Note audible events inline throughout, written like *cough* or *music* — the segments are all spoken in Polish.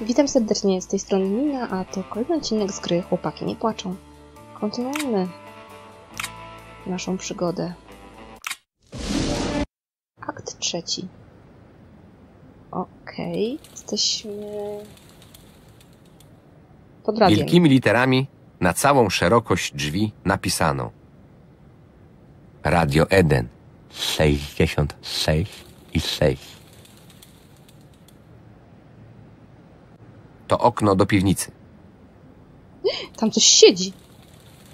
Witam serdecznie z tej strony Nina, a to kolejny odcinek z gry Chłopaki nie płaczą. Kontynuujemy naszą przygodę. Akt trzeci. Okej, jesteśmy pod radiem. Wielkimi literami na całą szerokość drzwi napisano Radio Eden 66 i 6. To okno do piwnicy. Tam coś siedzi.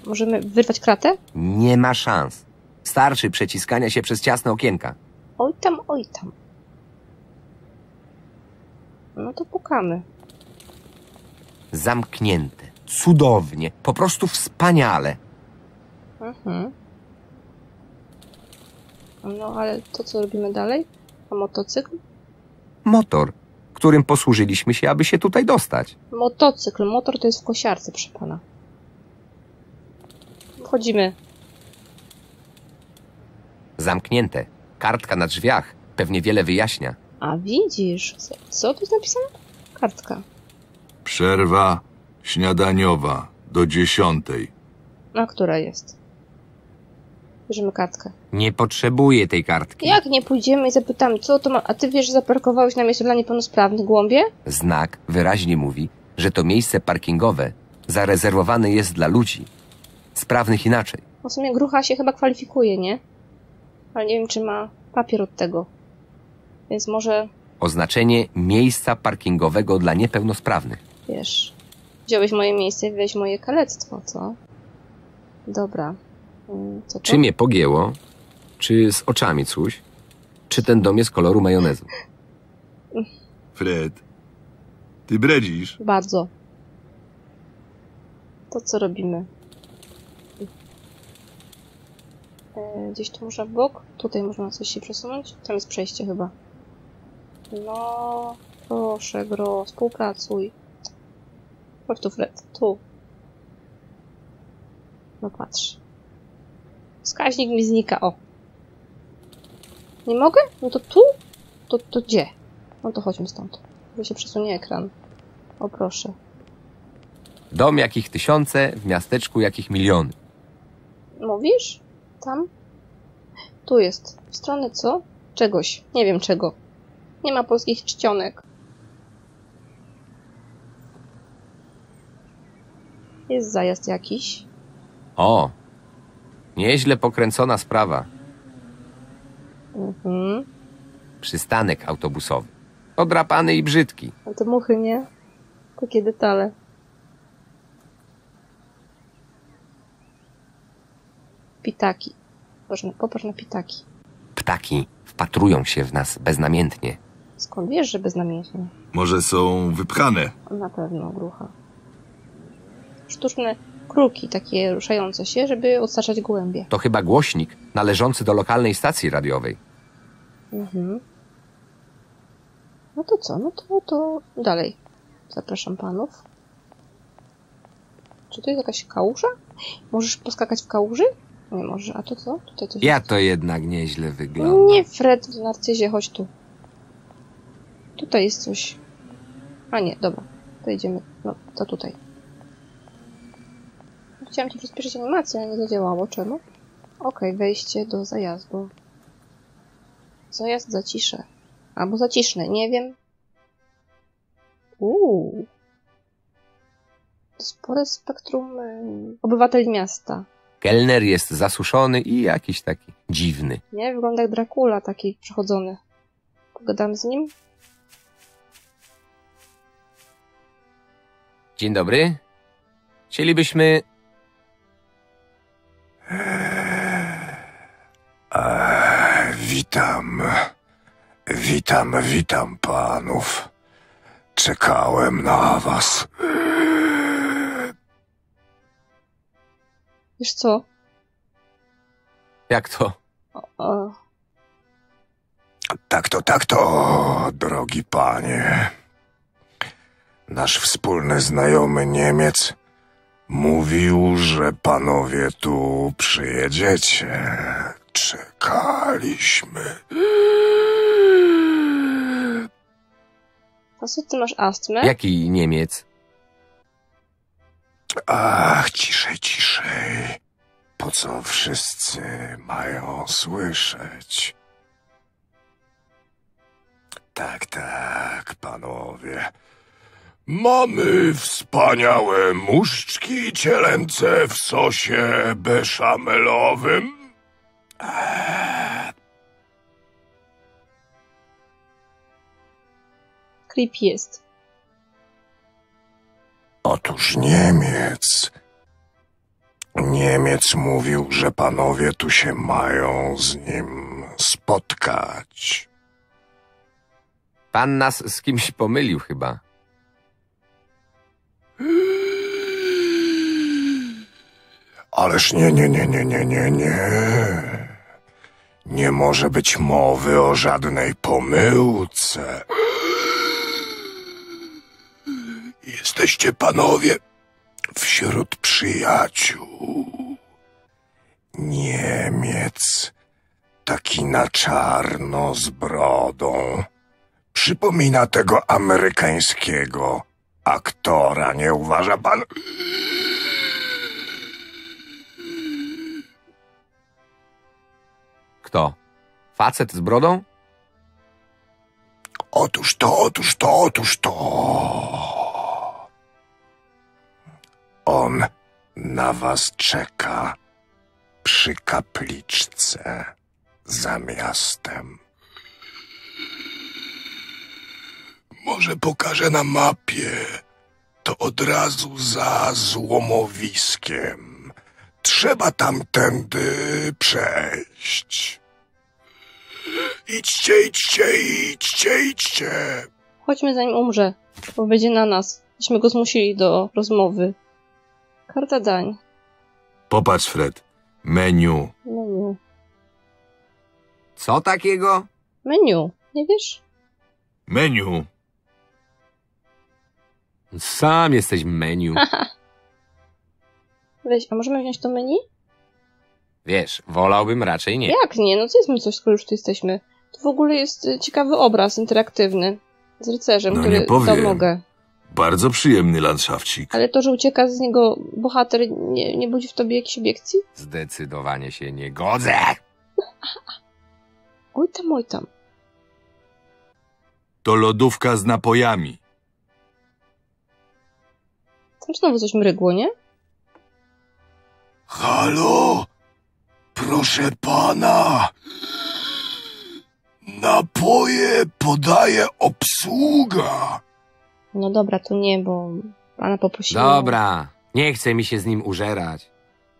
Możemy wyrwać kratę? Nie ma szans. Starczy przeciskania się przez ciasne okienka. Oj tam, oj tam. No to pukamy. Zamknięte. Cudownie. Po prostu wspaniale. Mhm. No ale to co robimy dalej? A motocykl? Motor, którym posłużyliśmy się, aby się tutaj dostać. Motocykl. Motor to jest w kosiarce, proszę pana. Wchodzimy. Zamknięte. Kartka na drzwiach. Pewnie wiele wyjaśnia. A widzisz, co, tu jest napisane? Kartka. Przerwa śniadaniowa do dziesiątej. A która jest? Bierzemy kartkę. Nie potrzebuję tej kartki. Jak nie pójdziemy i zapytamy, co to ma... A ty wiesz, że zaparkowałeś na miejscu dla niepełnosprawnych głąbie? Znak wyraźnie mówi, że to miejsce parkingowe zarezerwowane jest dla ludzi. Sprawnych inaczej. W sumie grucha się chyba kwalifikuje, nie? Ale nie wiem, czy ma papier od tego. Więc może, Oznaczenie miejsca parkingowego dla niepełnosprawnych. wiesz, wziąłeś moje miejsce i wziąłeś moje kalectwo, co? Dobra. Mm, Co to? Czy mnie pogięło? Czy z oczami coś? Czy ten dom jest koloru majonezu? Fred, ty bredzisz? Bardzo. To co robimy? E, gdzieś tu można w bok? Tutaj można coś się przesunąć? Tam jest przejście chyba. No, proszę, gro, współpracuj. Chodź tu, Fred, tu. No patrz. Wskaźnik mi znika, o. Nie mogę? No to tu? To, to gdzie? No to chodźmy stąd. Bo się przesunie ekran. O proszę. Dom jakich tysiące, w miasteczku jakich miliony. Mówisz? Tam? Tu jest. W stronę co? Czegoś. Nie wiem czego. Nie ma polskich czcionek. Jest zajazd jakiś. O! Nieźle pokręcona sprawa. Mhm. Przystanek autobusowy. Odrapany i brzydki. A te muchy, nie? Takie detale. Pitaki. Popatrz na, popatrz na pitaki. Ptaki wpatrują się w nas beznamiętnie. Skąd wiesz, że beznamiętnie? Może są wypchane? Na pewno grucha. Sztuczne kruki, takie ruszające się, żeby odstraszać gołębie. To chyba głośnik należący do lokalnej stacji radiowej. Mhm. No to co? No to, to dalej. Zapraszam panów. Czy to jest jakaś kałuża? Możesz poskakać w kałuży? Nie może. A to co? Tutaj coś Ja jest. to jednak nieźle wygląda. Nie, Fred, w narcyzie, chodź tu. Tutaj jest coś. A nie, dobra. To idziemy. No, to tutaj. Chciałam ci przyspieszyć animację, ale nie zadziałało. Czemu? Okej, wejście do zajazdu. Zajazd zaciszę. Albo zaciszny, nie wiem. Uuu. Spore spektrum y, obywateli miasta. Kelner jest zasuszony i jakiś taki dziwny. Nie, wygląda jak Dracula, taki przechodzony. Pogadamy z nim? Dzień dobry. Chcielibyśmy Witam. Witam, witam panów. Czekałem na was. Wiesz co? Jak to? O, Tak to, tak to, drogi panie. Nasz wspólny znajomy Niemiec mówił, że panowie tu przyjedziecie. Czekaliśmy. A co ty masz astmę? Jaki Niemiec? Ach, ciszej, ciszej. Po co wszyscy mają słyszeć? Tak, tak, panowie. Mamy wspaniałe muszczki cielęce w sosie beszamelowym. Creep jest. Otóż Niemiec. Niemiec mówił, że panowie tu się mają z nim spotkać. Pan nas z kimś pomylił chyba. Ależ nie, nie, nie, nie, nie, nie, nie. Nie może być mowy o żadnej pomyłce. Jesteście panowie wśród przyjaciół. Niemiec, taki na czarno z brodą. Przypomina tego amerykańskiego aktora, nie uważa pan? Facet z brodą? Otóż to, otóż to, otóż to. On na was czeka przy kapliczce za miastem. Może pokażę na mapie. To od razu za złomowiskiem. Trzeba tamtędy przejść. Idźcie, idźcie, idźcie, idźcie. Chodźmy zanim umrze, bo będzie na nas. Myśmy go zmusili do rozmowy. Karta dań. Popatrz, Fred. Menu. Menu. Co takiego? Menu. Nie wiesz? Menu. Sam jesteś menu. *laughs* Weź, a możemy wziąć to menu? Wiesz, wolałbym raczej nie. Jak nie? No zjedzmy coś, skoro już tu jesteśmy. To w ogóle jest y, ciekawy obraz interaktywny. Z rycerzem, No który nie powiem. dał nogę. Bardzo przyjemny landszafcik. Ale to, że ucieka z niego bohater, nie, nie budzi w tobie jakichś obiekcji? Zdecydowanie się nie godzę. *laughs* Oj tam, oj tam. To lodówka z napojami. Tam znowu coś mrygło, nie? Halo? Proszę pana. Napoje podaje obsługa. No dobra, to nie, bo pana poprosiłem. Dobra, nie chce mi się z nim użerać.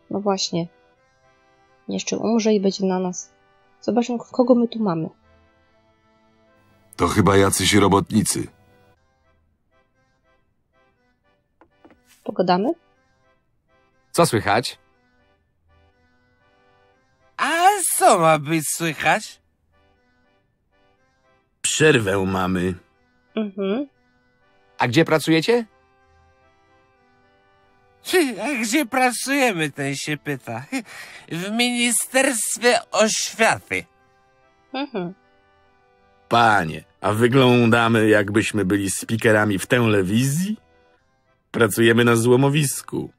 No właśnie. Jeszcze umrze i będzie na nas. Zobaczmy, kogo my tu mamy. To chyba jacyś robotnicy. Pogadamy? Co słychać? Co ma być słychać? Przerwę mamy. Mhm. A gdzie pracujecie? A gdzie pracujemy, ten się pyta. W Ministerstwie Oświaty. Mhm. Panie, a wyglądamy jakbyśmy byli speakerami w telewizji? Pracujemy na złomowisku.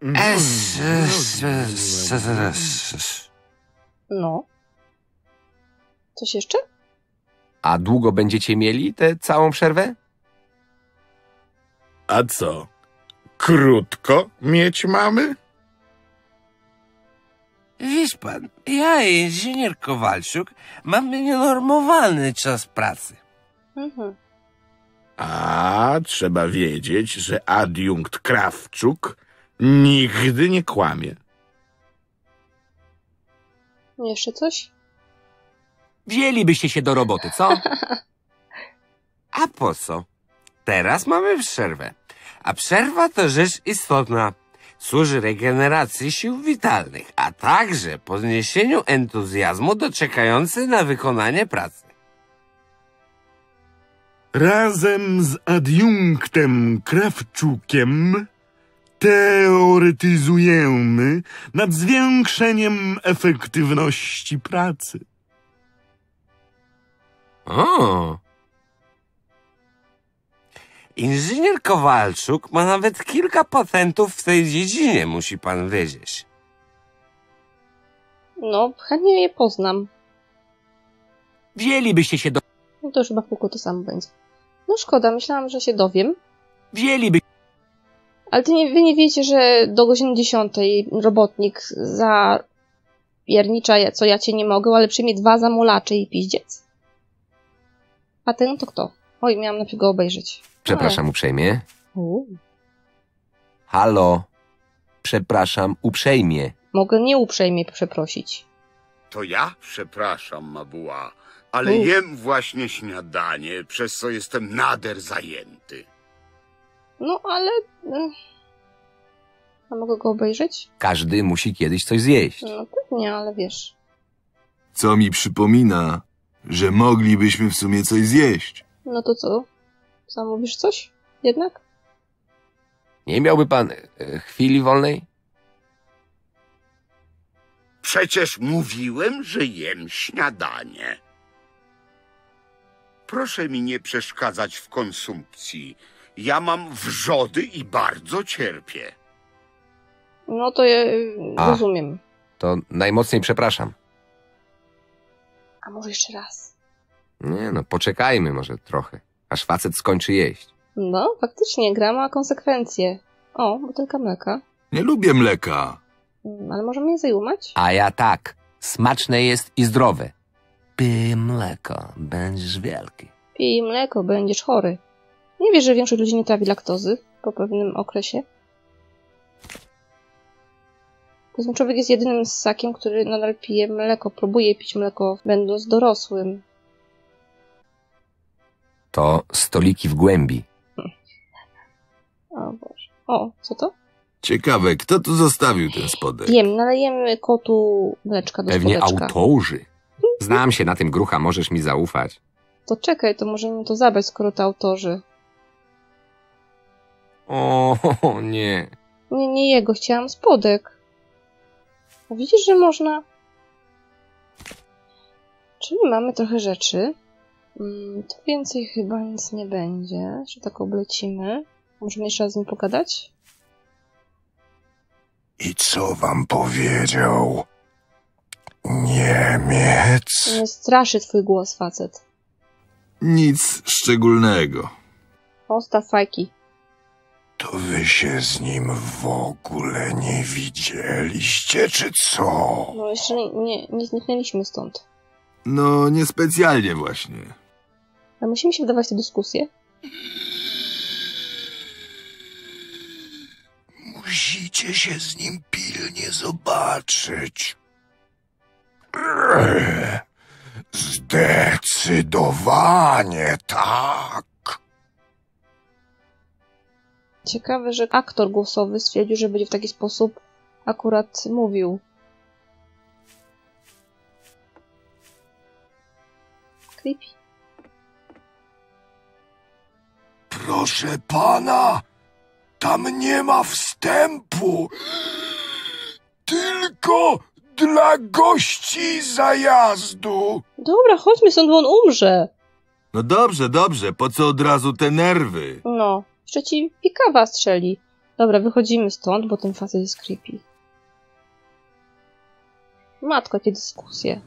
Es. No. Coś jeszcze? A długo będziecie mieli tę całą przerwę? A co? Krótko mieć mamy? Wiesz pan, ja i inżynier Kowalczuk mamy nienormowalny czas pracy. Mhm. A trzeba wiedzieć, że adiunkt Krawczuk nigdy nie kłamie. Jeszcze coś? Wzięlibyście się do roboty, co? *laughs* A po co? Teraz mamy przerwę. A przerwa to rzecz istotna. Służy regeneracji sił witalnych, a także podniesieniu entuzjazmu do czekającej na wykonanie pracy. Razem z adiunktem Krawczukiem teoretyzujemy nad zwiększeniem efektywności pracy. O, Inżynier Kowalczuk ma nawet kilka patentów w tej dziedzinie, musi pan wiedzieć. No, chętnie je poznam. Wzięlibyście się do... No to już chyba w kółko to samo będzie. No szkoda, myślałam, że się dowiem. Wzięliby... Ale ty nie, wy nie wiecie, że do godziny 10 robotnik za piernicza, co ja cię nie mogę, ale przyjmie dwa zamulacze i piździec? A ten to kto? Oj, miałam najpierw go obejrzeć. Przepraszam uprzejmie. U, Halo. Przepraszam uprzejmie. mogę nieuprzejmie przeprosić. To ja przepraszam, Mabuła, ale Uf. jem właśnie śniadanie, przez co jestem nader zajęty. No, ale... mm, A mogę go obejrzeć? Każdy musi kiedyś coś zjeść. No pewnie, ale wiesz. Co mi przypomina, że moglibyśmy w sumie coś zjeść. No to co? Zamówisz coś? Jednak? Nie miałby pan e, chwili wolnej? Przecież mówiłem, że jem śniadanie. Proszę mi nie przeszkadzać w konsumpcji. Ja mam wrzody i bardzo cierpię. No to ja A. rozumiem. To najmocniej przepraszam. A może jeszcze raz? Nie no, poczekajmy może trochę, aż facet skończy jeść. No, faktycznie, gra ma konsekwencje. O, butelka mleka. Nie lubię mleka. Mm, Ale możemy je zajumać? A ja tak. Smaczne jest i zdrowe. Pij mleko, będziesz wielki. Pij mleko, będziesz chory. Nie wiesz, że większość ludzi nie trawi laktozy po pewnym okresie? Poza tym człowiek jest jedynym ssakiem, który nadal pije mleko, próbuje pić mleko, będąc dorosłym. To stoliki w głębi. O Boże. O, co to? Ciekawe, kto tu zostawił ten spodek? Wiem, nalejemy kotu mleczka do Pewnie spodeczka. autorzy. Znam się na tym grucha, możesz mi zaufać. To czekaj, to możemy to zabrać, skoro to autorzy. O *laughs* nie. Nie, nie jego, chciałam spodek. A widzisz, że można? Czyli mamy trochę rzeczy. Mm, tu więcej chyba nic nie będzie, że tak oblecimy. Możemy jeszcze raz z nim pogadać? I co wam powiedział? Niemiec? Nie straszy twój głos, facet. Nic szczególnego. Postaw fajki. To wy się z nim w ogóle nie widzieliście, czy co? No jeszcze nie, nie, nie zniknęliśmy stąd. No, niespecjalnie właśnie. Ale musimy się wdawać w tę dyskusję. Musicie się z nim pilnie zobaczyć. Eee, Zdecydowanie tak. Ciekawe, że aktor głosowy stwierdził, że będzie w taki sposób akurat mówił. Creepy. Proszę pana, tam nie ma wstępu. Tylko dla gości zajazdu. Dobra, chodźmy stąd, bo on umrze. No dobrze, dobrze, po co od razu te nerwy? No, jeszcze ci pikawa strzeli. Dobra, wychodzimy stąd, bo ten facet jest creepy. Matko, jakie dyskusje.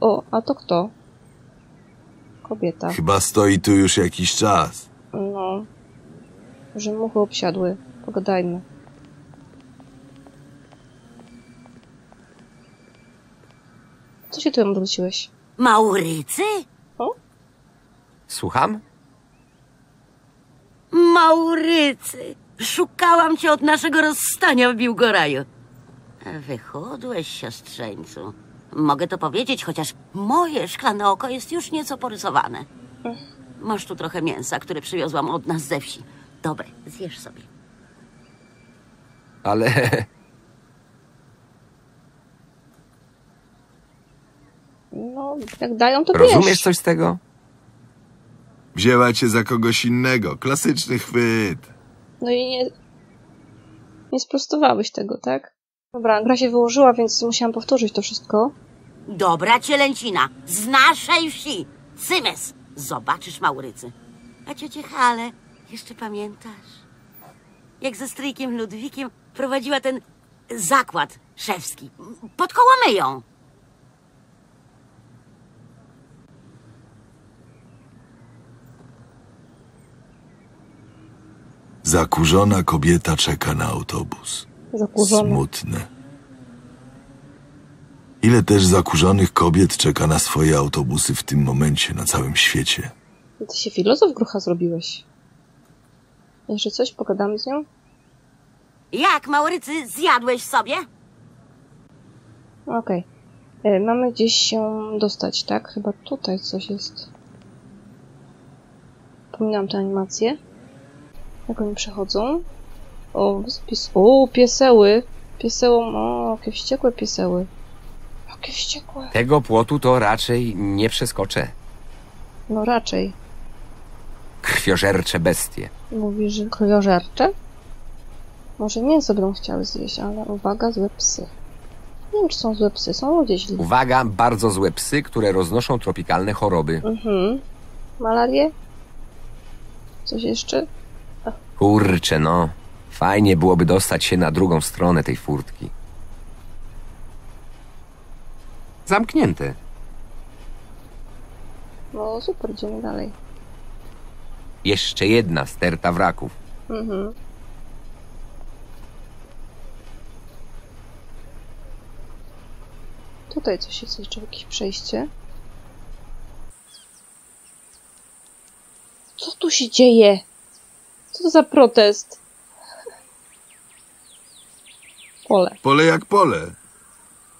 O, a to kto? Kobieta. Chyba stoi tu już jakiś czas. No. Że muchy obsiadły. Pogadajmy. Co się tu odwróciłeś? Maurycy? Słucham? Maurycy! Szukałam cię od naszego rozstania w Biłgoraju. Wychudłeś, siostrzeńcu. Mogę to powiedzieć, chociaż moje szklane oko jest już nieco porysowane. Masz tu trochę mięsa, które przywiozłam od nas ze wsi. Dobre, zjesz sobie. Ale No, jak dają, to rozumiesz bierz. coś z tego? Wzięła cię za kogoś innego. Klasyczny chwyt. No i nie... Nie sprostowałeś tego, tak? Dobra, gra się wyłożyła, więc musiałam powtórzyć to wszystko. Dobra cielęcina, z naszej wsi. Symes, zobaczysz Maurycy. A ciocię Hale, jeszcze pamiętasz? Jak ze stryjkiem Ludwikiem prowadziła ten zakład szewski. Pod Kołomyją. Zakurzona kobieta czeka na autobus. Zakurzone. Smutne. Ile też zakurzonych kobiet czeka na swoje autobusy w tym momencie na całym świecie? Ty się filozof grucha zrobiłeś. Jeszcze coś? Pogadamy z nią? Jak, Maurycy, zjadłeś sobie? Okej. E, Mamy gdzieś się dostać, tak? Chyba tutaj coś jest. Pominam tę animację. Jak oni przechodzą. O, pies... o pieseły. Pieseło, o, jakie wściekłe pieseły. Jakie wściekłe. Tego płotu to raczej nie przeskoczę. No raczej. Krwiożercze bestie. Mówi, że krwiożercze? Może mięso będą chciały zjeść, ale uwaga, złe psy. Nie wiem, czy są złe psy, są ludzie źli. Uwaga, bardzo złe psy, które roznoszą tropikalne choroby. Mhm. Malarię? Coś jeszcze? Kurczę, no. Fajnie byłoby dostać się na drugą stronę tej furtki. Zamknięte. No super, idziemy dalej. Jeszcze jedna sterta wraków. Mhm. Tutaj coś jest jeszcze, jakieś przejście. Co tu się dzieje? Co to za protest? Pole. Pole jak pole.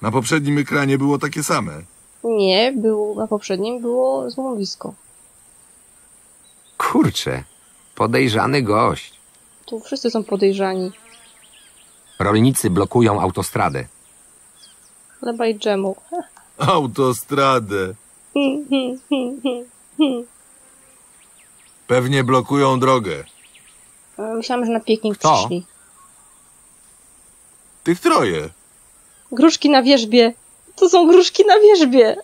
Na poprzednim ekranie było takie same. Nie, było, na poprzednim było złomowisko. Kurczę, podejrzany gość. Tu wszyscy są podejrzani. Rolnicy blokują autostradę. Chleba i dżemu. Autostradę. *laughs* Pewnie blokują drogę. Myślałam, że na pieknik Kto? przyszli. Tych troje. Gruszki na wierzbie. To są gruszki na wierzbie.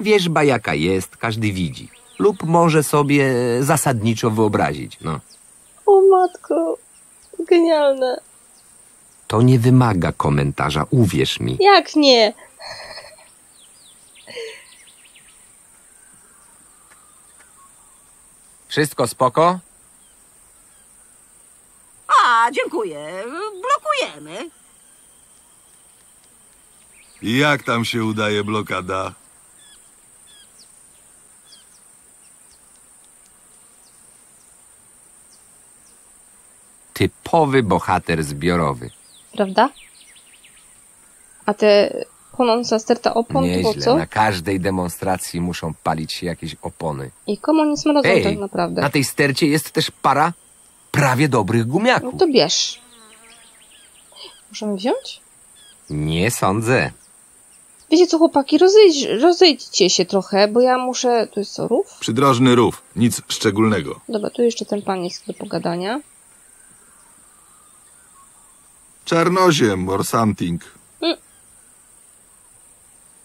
Wierzba jaka jest, każdy widzi. Lub może sobie zasadniczo wyobrazić. No, O matko. Genialne. to nie wymaga komentarza, uwierz mi. Jak nie? Wszystko spoko? Dziękuję. Blokujemy. Jak tam się udaje blokada? Typowy bohater zbiorowy. Prawda? A te płonąca sterta opon to po Nieźle, co? na każdej demonstracji muszą palić się jakieś opony. I komu nie smrodzą Ej, tak naprawdę? na tej stercie jest też para prawie dobrych No gumiaków. to bierz. Możemy wziąć? Nie sądzę. Wiecie co, chłopaki, rozejdź, rozejdźcie się trochę, bo ja muszę... Tu jest co, rów? Przydrożny rów. Nic szczególnego. Dobra, tu jeszcze ten pan jest do pogadania. Czarnoziem or something.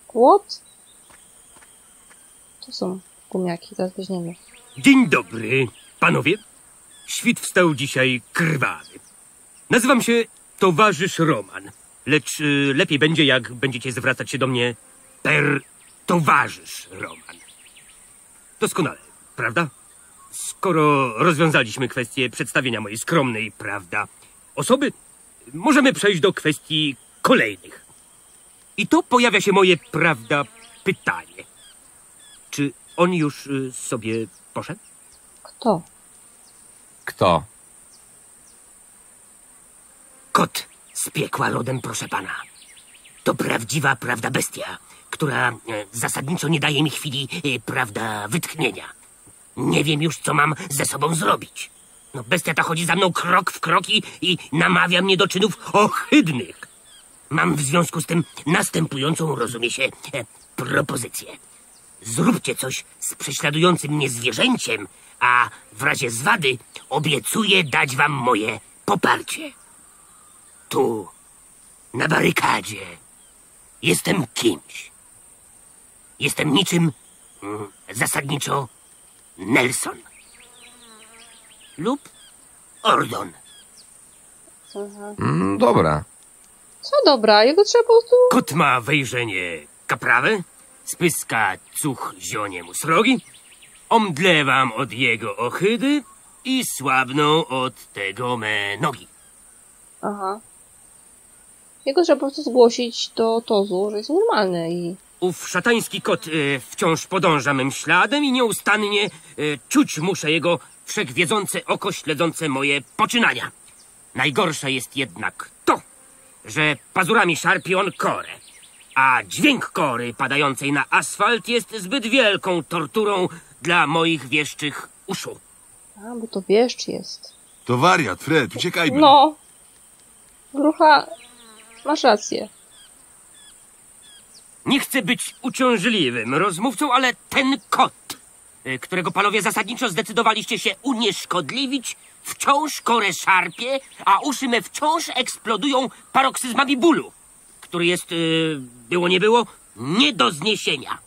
What? To są gumiaki, zaraz weźmiemy. Dzień dobry, panowie. Świt wstał dzisiaj krwawy. Nazywam się Towarzysz Roman, lecz y, lepiej będzie, jak będziecie zwracać się do mnie per Towarzysz Roman. Doskonale, prawda? Skoro rozwiązaliśmy kwestię przedstawienia mojej skromnej, prawda, osoby, możemy przejść do kwestii kolejnych. I tu pojawia się moje, prawda, pytanie. Czy on już y, sobie poszedł? Kto? Kto? Kot z piekła lodem, proszę pana. To prawdziwa, prawda, bestia, która e, zasadniczo nie daje mi chwili, e, prawda, wytchnienia. Nie wiem już, co mam ze sobą zrobić. No, bestia ta chodzi za mną krok w krok i, i namawia mnie do czynów ohydnych. Mam w związku z tym następującą, rozumie się, e, propozycję. Zróbcie coś z prześladującym mnie zwierzęciem, a w razie zwady obiecuję dać wam moje poparcie. Tu, na barykadzie, jestem kimś. Jestem niczym mm, zasadniczo Nelson. Lub Ordon. Mm, dobra. Co dobra, jego trzeba po prostu... Kot ma wejrzenie kaprawę, spyska cuch zionie mu srogi, omdlewam od jego ochydy i słabną od tego me nogi. Aha. Jego trzeba po prostu zgłosić do Tozu, że jest normalny i... Ów szatański kot e, wciąż podąża mym śladem i nieustannie e, czuć muszę jego wszechwiedzące oko śledzące moje poczynania. Najgorsze jest jednak to, że pazurami szarpie on korę, a dźwięk kory padającej na asfalt jest zbyt wielką torturą dla moich wieszczych uszu. A, bo to wieszcz jest. To wariat, Fred, uciekajmy. No! Grucha, masz rację. Nie chcę być uciążliwym rozmówcą, ale ten kot, y, którego panowie zasadniczo zdecydowaliście się unieszkodliwić, wciąż korę szarpie, a uszy me wciąż eksplodują paroksyzmami bólu, który jest, y, było nie było, nie do zniesienia.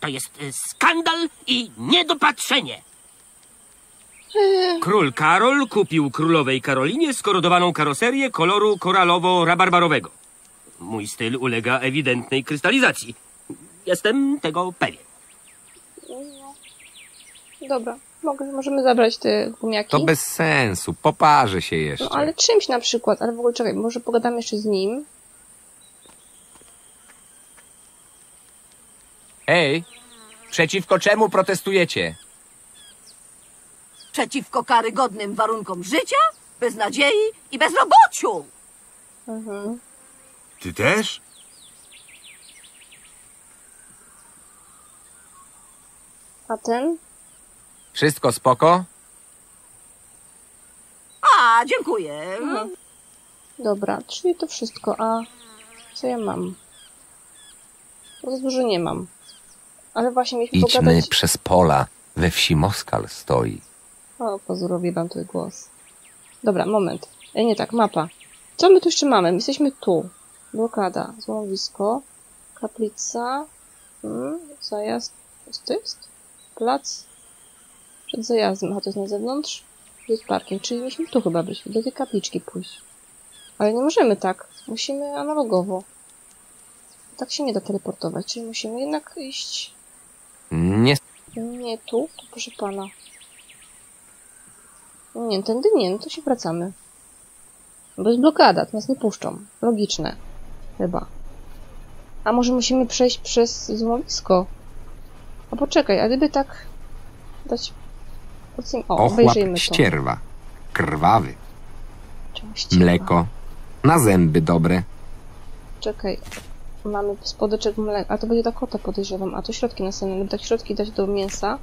To jest y, skandal i niedopatrzenie. Król Karol kupił królowej Karolinie skorodowaną karoserię koloru koralowo-rabarbarowego. Mój styl ulega ewidentnej krystalizacji. Jestem tego pewien. Dobra, mogę, możemy zabrać te gumiaki. To bez sensu. Poparzę się jeszcze. No ale czymś na przykład, ale w ogóle czekaj, może pogadam jeszcze z nim. Ej, przeciwko czemu protestujecie? Przeciwko karygodnym warunkom życia, beznadziei i bezrobociu. Mhm. Ty też? A ten? Wszystko spoko? A, dziękuję. Dobra, czyli to wszystko, a co ja mam? Za dużo nie mam. Ale właśnie mieliśmy Idźmy pogadać... przez pola. We wsi Moskal stoi. O, pozurowie wam twój głos. Dobra, moment. E, nie tak, mapa. Co my tu jeszcze mamy? My jesteśmy tu. Blokada, złomowisko, kaplica, hmm, zajazd, to jest? Plac przed zajazdem, a to jest na zewnątrz? Jest parking, czyli musimy tu chyba być, do tej kapliczki pójść. Ale nie możemy tak, musimy analogowo. Tak się nie da teleportować, czyli musimy jednak iść Nie tu, to proszę pana. Nie, tędy nie, no to się wracamy. Bo jest blokada, to nas nie puszczą. Logiczne. Chyba. A może musimy przejść przez złomowisko? A poczekaj, a gdyby tak dać... O, ochłap obejrzyjmy to. ścierwa. Krwawy. Czemu ścierwa? Mleko. Na zęby dobre. Czekaj. Mamy spodeczek mleka. A to będzie dla kota podejrzewam. A to środki następne. Gdyby tak środki dać do mięsa.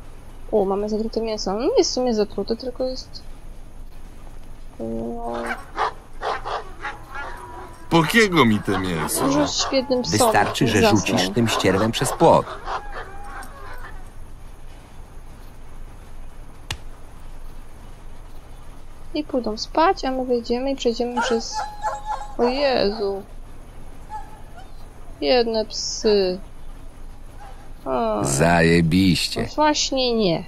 O, mamy zatrute mięso. No nie jest w sumie zatrute, tylko jest... No... Po kiego mi te mięso? Świetnym psom. Wystarczy, że Zasłoń. rzucisz tym ścierwem przez płot. I pójdą spać, a my wyjdziemy i przejdziemy przez... O Jezu. Jedne psy. O, Zajebiście. no właśnie nie.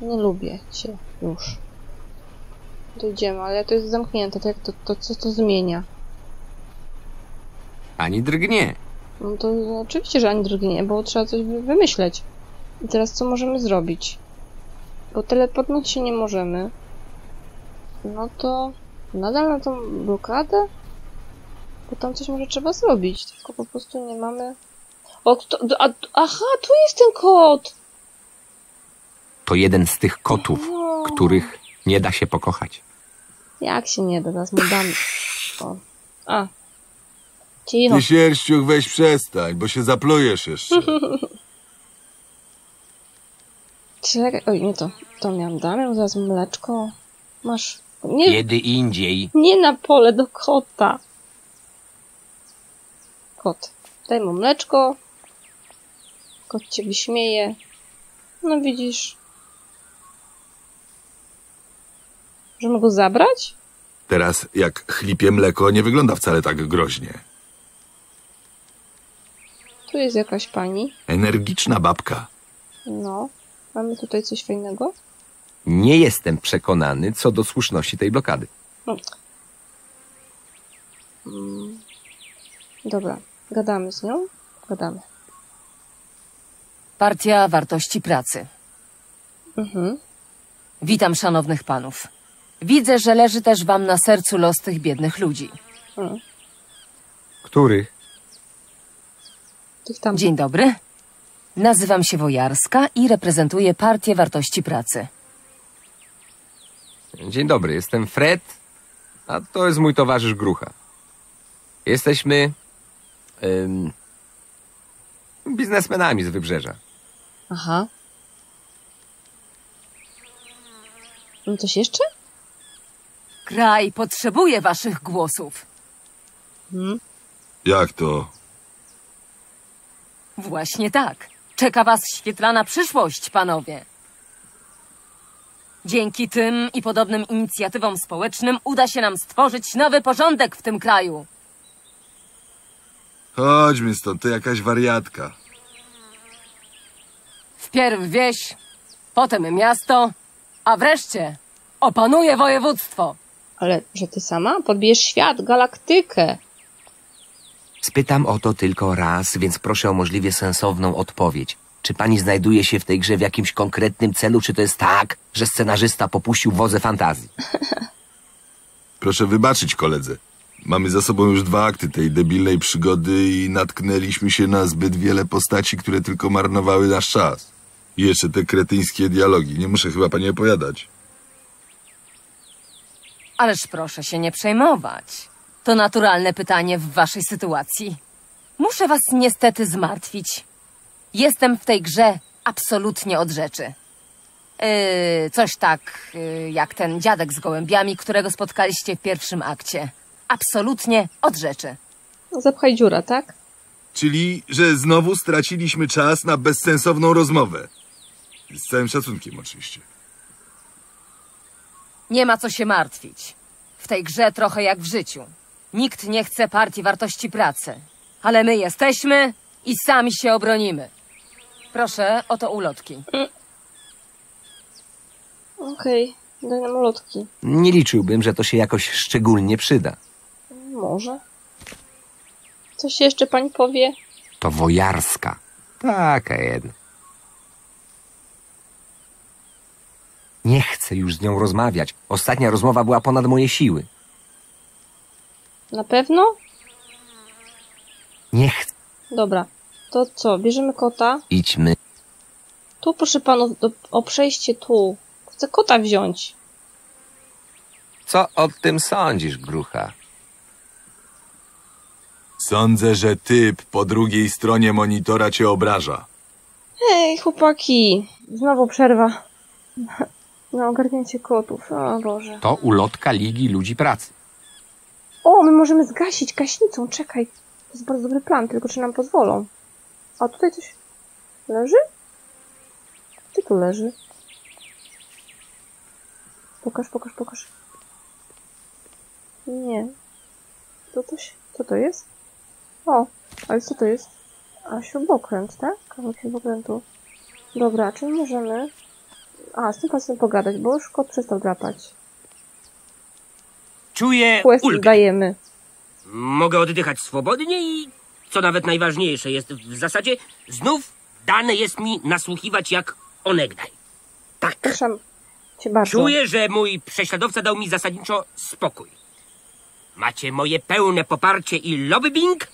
Nie lubię cię już. Dojdziemy, ale to jest zamknięte, to jak to, to co to zmienia? Ani drgnie. No to no, oczywiście, że ani drugi nie, bo trzeba coś wy- wymyśleć. I teraz co możemy zrobić? Bo teleportnąć się nie możemy. No to nadal na tą blokadę? Bo tam coś może trzeba zrobić, tylko po prostu nie mamy... O, kto, a, aha, tu jest ten kot! To jeden z tych kotów, No. których nie da się pokochać. Jak się nie da, zaraz mu damy. O. A. Cicho. Ty sierściuch weź przestań, bo się zaplujesz jeszcze. *laughs* Czekaj, oj, nie to. To miałam damy, zaraz mleczko. Masz. Nie, Kiedy indziej. nie na pole do kota. Kot. Daj mu mleczko. Kot cię wyśmieje. No widzisz. Możemy go zabrać? Teraz, jak chlipie mleko, nie wygląda wcale tak groźnie. Tu jest jakaś pani. Energiczna babka. No. Mamy tutaj coś fajnego? Nie jestem przekonany co do słuszności tej blokady. Mm. Dobra. Gadamy z nią? Gadamy. Partia Wartości Pracy. Mhm. Witam szanownych panów. Widzę, że leży też wam na sercu los tych biednych ludzi. Mm. Których? Tych tam. Dzień dobry. Nazywam się Wojarska i reprezentuję Partię Wartości Pracy. Dzień dobry, jestem Fred, a to jest mój towarzysz Grucha. Jesteśmy ym, biznesmenami z wybrzeża. Aha. No coś jeszcze? Kraj potrzebuje waszych głosów. Hmm. Jak to? Właśnie tak. Czeka was świetlana przyszłość, panowie. Dzięki tym i podobnym inicjatywom społecznym uda się nam stworzyć nowy porządek w tym kraju. Chodźmy stąd, to jakaś wariatka. Wpierw wieś, potem miasto, a wreszcie opanuje województwo. Ale, że ty sama? Podbijesz świat, galaktykę. Spytam o to tylko raz, więc proszę o możliwie sensowną odpowiedź. Czy pani znajduje się w tej grze w jakimś konkretnym celu, czy to jest tak, że scenarzysta popuścił wozę fantazji? *laughs* Proszę wybaczyć koledze. Mamy za sobą już dwa akty tej debilnej przygody i natknęliśmy się na zbyt wiele postaci, które tylko marnowały nasz czas. I jeszcze te kretyńskie dialogi. Nie muszę chyba pani opowiadać. Ależ proszę się nie przejmować. To naturalne pytanie w waszej sytuacji. Muszę was niestety zmartwić. Jestem w tej grze absolutnie od rzeczy. Yy, coś tak yy, jak ten dziadek z gołębiami, którego spotkaliście w pierwszym akcie. Absolutnie od rzeczy. Zapchaj dziura, tak? Czyli, że znowu straciliśmy czas na bezsensowną rozmowę. Z całym szacunkiem oczywiście. Nie ma co się martwić. W tej grze trochę jak w życiu. Nikt nie chce partii wartości pracy. Ale my jesteśmy i sami się obronimy. Proszę, oto ulotki. Okej, daj nam ulotki. Nie liczyłbym, że to się jakoś szczególnie przyda. Może. Coś jeszcze pani powie? To wojarska. Taka jedna. Nie chcę już z nią rozmawiać. Ostatnia rozmowa była ponad moje siły. Na pewno? Nie chcę. Dobra. To co, bierzemy kota? Idźmy. Tu, proszę panów, do, o przejście tu. Chcę kota wziąć. Co o tym sądzisz, Grucha? Sądzę, że typ po drugiej stronie monitora cię obraża. Hej, chłopaki. Znowu przerwa. Na ogarnięcie kotów. O Boże. To ulotka Ligi Ludzi Pracy. O, my możemy zgasić gaśnicą. Czekaj. To jest bardzo dobry plan, tylko czy nam pozwolą? A tutaj coś leży? Gdzie tu leży? Pokaż, pokaż, pokaż. Nie. To coś... Co to jest? O, ale co to jest? A, śrubokręt, tak? Kawałek śrubokrętu. Dobra, czy możemy... A, z tym pasem pogadać, bo już kot przestał drapać. Czuję Quest ulgę. dajemy. Mogę oddychać swobodnie i, co nawet najważniejsze jest w zasadzie, znów dane jest mi nasłuchiwać jak onegdaj. Tak. Proszę cię bardzo. Czuję, że mój prześladowca dał mi zasadniczo spokój. Macie moje pełne poparcie i lobbying?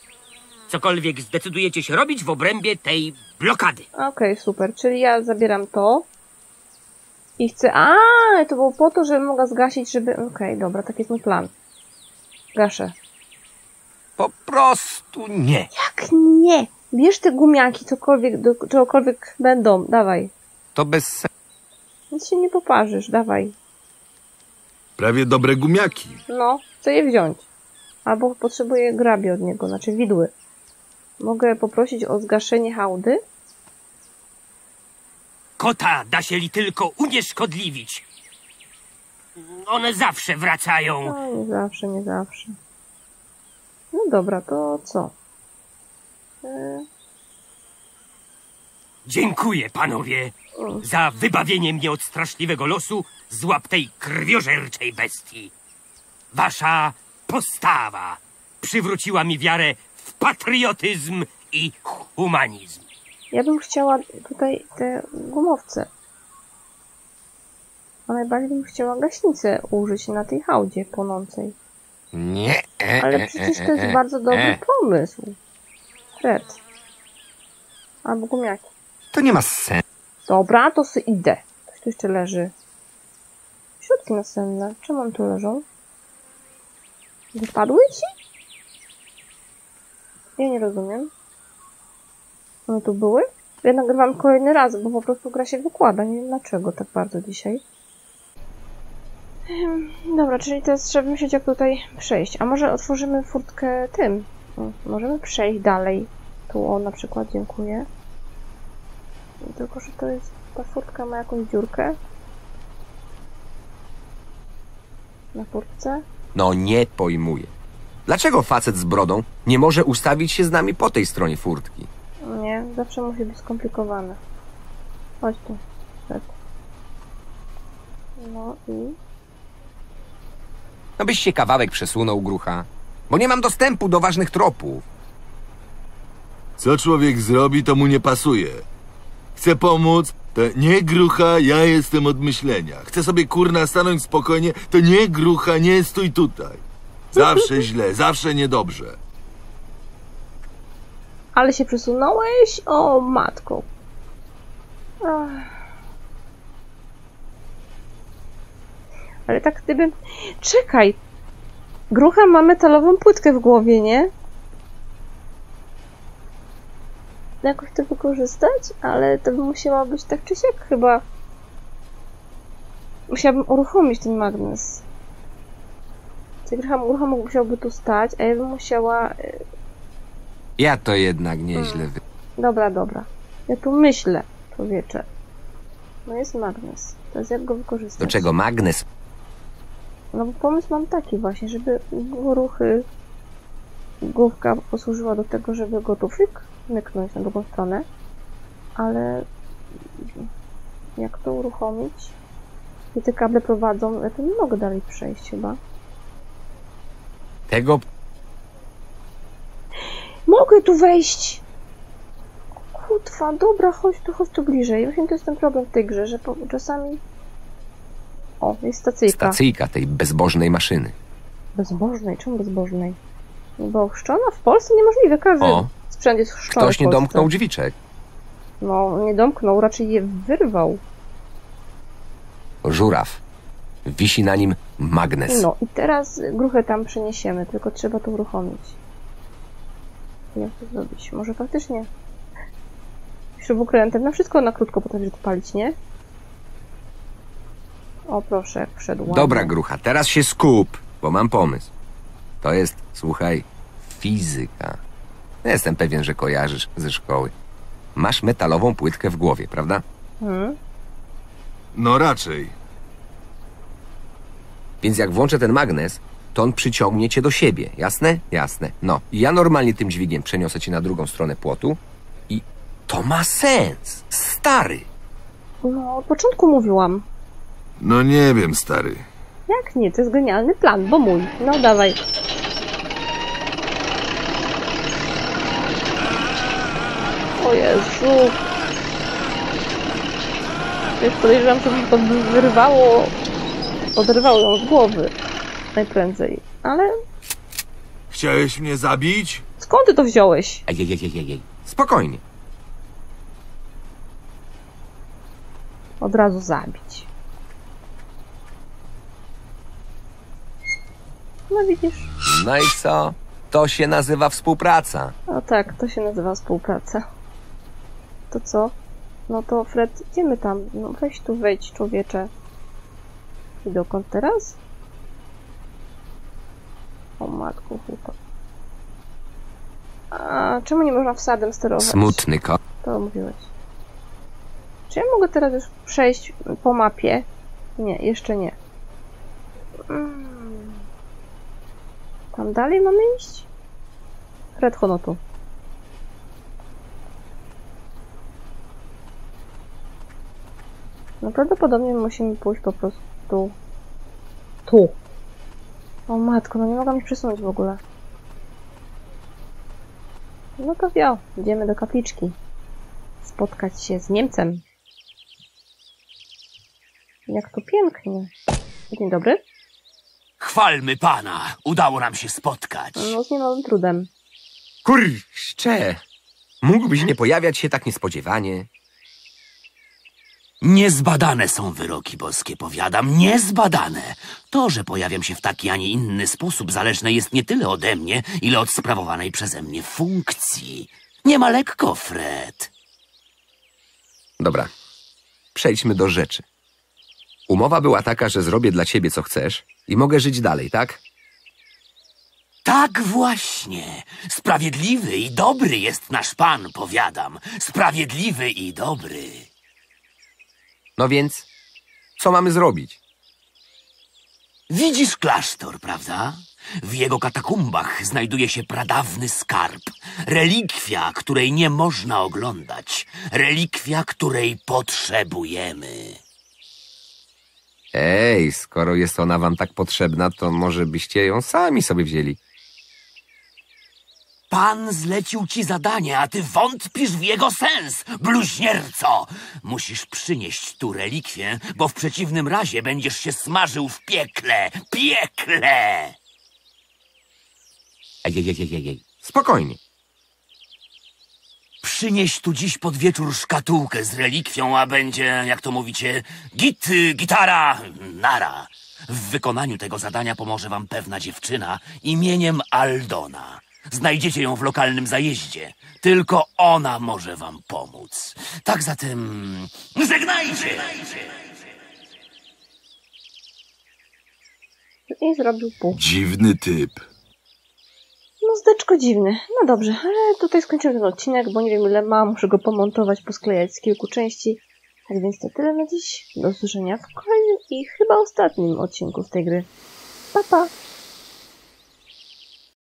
Cokolwiek zdecydujecie się robić w obrębie tej blokady. Okej, super. Czyli ja zabieram to. I chcę... A, to było po to, żebym mogła zgasić, żeby... Okej, dobra, taki jest mój plan. Gaszę. Po prostu nie. Jak nie? Bierz te gumiaki, cokolwiek, do, czegokolwiek będą. Dawaj. To bez sensu. Nic się nie poparzysz, dawaj. Prawie dobre gumiaki. No, chcę je wziąć. Albo potrzebuję grabie od niego, znaczy widły. Mogę poprosić o zgaszenie hałdy? Kota da się li tylko unieszkodliwić. One zawsze wracają. No, nie zawsze, nie zawsze. No dobra, to co? E, Dziękuję, panowie, za wybawienie mnie od straszliwego losu z łap tej krwiożerczej bestii. Wasza postawa przywróciła mi wiarę patriotyzm i humanizm. Ja bym chciała tutaj te gumowce. A najbardziej bym chciała gaśnicę użyć na tej hałdzie płonącej. Nie. Ale przecież to jest bardzo dobry pomysł. Fred. Albo gumiaki. To nie ma sensu. Dobra, to sy idę. Coś tu jeszcze leży. Środki nasenne. Czemu one tu leżą? Wypadły ci? Ja nie rozumiem. One tu były? Ja nagrywam kolejny raz, bo po prostu gra się wykłada. Nie wiem dlaczego tak bardzo dzisiaj. Dobra, czyli teraz trzeba myśleć jak tutaj przejść. A może otworzymy furtkę tym? O, Możemy przejść dalej. Tu o, na przykład, dziękuję. Tylko, że to jest... Ta furtka ma jakąś dziurkę. Na furtce. No nie pojmuję. Dlaczego facet z brodą nie może ustawić się z nami po tej stronie furtki? Nie, zawsze musi być skomplikowane. Chodź tu. Fred. No i... No byś się kawałek przesunął, grucha. Bo nie mam dostępu do ważnych tropów. Co człowiek zrobi, to mu nie pasuje. Chce pomóc, to nie grucha, ja jestem od myślenia. Chce sobie kurna stanąć spokojnie, to nie grucha, nie stój tutaj. Zawsze źle, zawsze niedobrze. Ale się przesunąłeś? O, matko. Ach. Ale tak gdyby... Czekaj! Grucha ma metalową płytkę w głowie, nie? Jakoś to wykorzystać? Ale to by musiało być tak czy siak chyba... Musiałabym uruchomić ten magnes. Grucha, grucha musiałby tu stać, a ja bym musiała... y, Ja to jednak nieźle wy... Dobra, dobra. Ja tu myślę, człowiecze. No jest magnes. Teraz jak go wykorzystać? Do czego magnes? No bo pomysł mam taki właśnie, żeby ruchy główka posłużyła do tego, żeby go tu fyk, myknąć na drugą stronę. Ale jak to uruchomić? I te kable prowadzą, ja to nie mogę dalej przejść chyba. Tego Mogę tu wejść! Kutwa, dobra, chodź tu, chodź tu bliżej. Właśnie to jest ten problem w tej grze, że po, czasami... O, jest stacyjka. stacyjka tej bezbożnej maszyny. Bezbożnej? Czemu bezbożnej? No Bo chrzczona w Polsce niemożliwe, każdy O, sprzęt jest chrzczony Ktoś nie domknął drzwiczek. No, nie domknął, raczej je wyrwał. Żuraw. Wisi na nim magnes. No i teraz gruchę tam przeniesiemy, tylko trzeba to uruchomić. Jak to zrobić? Może faktycznie śrubokrętem na wszystko na krótko potrafisz odpalić, nie? O proszę, jak wszedł ładnie. Dobra, grucha, teraz się skup, bo mam pomysł. To jest, słuchaj, fizyka. Jestem pewien, że kojarzysz ze szkoły. Masz metalową płytkę w głowie, prawda? Hmm? No raczej. Więc jak włączę ten magnes, to on przyciągnie cię do siebie, jasne? Jasne. No, i ja normalnie tym dźwigiem przeniosę cię na drugą stronę płotu i to ma sens. Stary. No, od początku mówiłam. No nie wiem, stary. Jak nie? To jest genialny plan, bo mój. No dawaj. O Jezu. Już podejrzewam, że mi to by wyrwało, oderwało ją z głowy. Najprędzej. Ale Chciałeś mnie zabić? skąd ty to wziąłeś? Ejejejejej. Spokojnie. Od razu zabić. No widzisz. No i co? To się nazywa współpraca. No tak, to się nazywa współpraca. To co? No to Fred, idziemy tam. No weź tu wejdź, człowiecze. I dokąd teraz? O matku, chłopak. A czemu nie można wsadem sterować? Smutny ko. To mówiłeś. Czy ja mogę teraz już przejść po mapie? Nie, jeszcze nie. Mm. Tam dalej mamy iść? Fred, hono tu. No prawdopodobnie musimy pójść po prostu tu. O matko, no nie mogłam ich przesunąć w ogóle. No to wio, idziemy do kapliczki. Spotkać się z Niemcem. Jak to pięknie. Dzień dobry. Chwalmy pana, udało nam się spotkać. No z niemałym trudem. Kurczę! Mógłbyś nie pojawiać się tak niespodziewanie. Niezbadane są wyroki boskie, powiadam, niezbadane. To, że pojawiam się w taki, a nie inny sposób, zależne jest nie tyle ode mnie, ile od sprawowanej przeze mnie funkcji. Nie ma lekko, Fred. Dobra, przejdźmy do rzeczy. Umowa była taka, że zrobię dla ciebie co chcesz i mogę żyć dalej, tak? Tak właśnie. Sprawiedliwy i dobry jest nasz pan, powiadam. Sprawiedliwy i dobry. No więc, co mamy zrobić? Widzisz klasztor, prawda? W jego katakumbach znajduje się pradawny skarb. Relikwia, której nie można oglądać. Relikwia, której potrzebujemy. Ej, skoro jest ona wam tak potrzebna, to może byście ją sami sobie wzięli. Pan zlecił ci zadanie, a ty wątpisz w jego sens, bluźnierco! Musisz przynieść tu relikwię, bo w przeciwnym razie będziesz się smażył w piekle. Piekle! Ejejejejej, spokojnie. Przynieś tu dziś pod wieczór szkatułkę z relikwią, a będzie, jak to mówicie, git, gitara, nara. W wykonaniu tego zadania pomoże wam pewna dziewczyna imieniem Aldona. Znajdziecie ją w lokalnym zajeździe. Tylko ona może wam pomóc. Tak zatem... Żegnajcie! I zrobił pół. Dziwny typ. No zdeczko dziwny. No dobrze, ale tutaj skończymy ten odcinek, bo nie wiem ile ma. Muszę go pomontować, posklejać z kilku części. Tak więc to tyle na dziś. Do usłyszenia w kolejnym i chyba ostatnim odcinku z tej gry. Pa, pa!